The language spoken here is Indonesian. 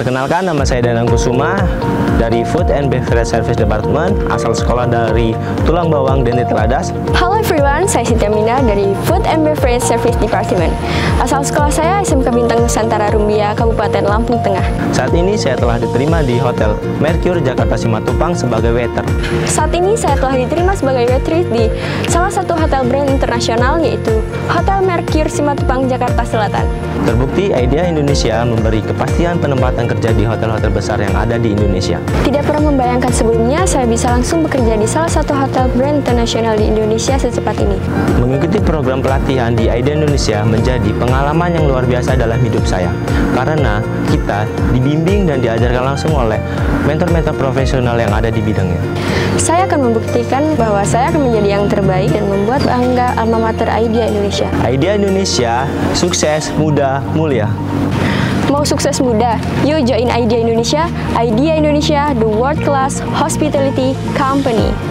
Perkenalkan nama saya Danang Kusuma dari Food and Beverage Service Department, asal sekolah dari Tulang Bawang Deni Teladas. Halo everyone, saya Siti Mina dari Food and Beverage Service Department. Asal sekolah saya SMK Bintang Nusantara Rumbia, Kabupaten Lampung Tengah. Saat ini saya telah diterima di Hotel Mercure Jakarta Simatupang sebagai waiter. Saat ini saya telah diterima sebagai waitress di salah satu hotel brand internasional yaitu Hotel Mercure Simatupang, Jakarta Selatan. Terbukti Idea Indonesia memberi kepastian penempatan kerja di hotel-hotel besar yang ada di Indonesia. Tidak pernah membayangkan sebelumnya saya bisa langsung bekerja di salah satu hotel brand internasional di Indonesia secepat ini. Mengikuti program pelatihan di Idea Indonesia menjadi pengalaman yang luar biasa dalam hidup saya. Karena kita dibimbing dan diajarkan langsung oleh mentor-mentor profesional yang ada di bidangnya. Saya akan membuktikan bahwa saya akan menjadi yang terbaik dan membuat bangga alma mater Idea Indonesia. Idea Indonesia, sukses, muda, mulia. Mau sukses muda? Yuk join Idea Indonesia. Idea Indonesia, the world class hospitality company.